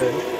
happen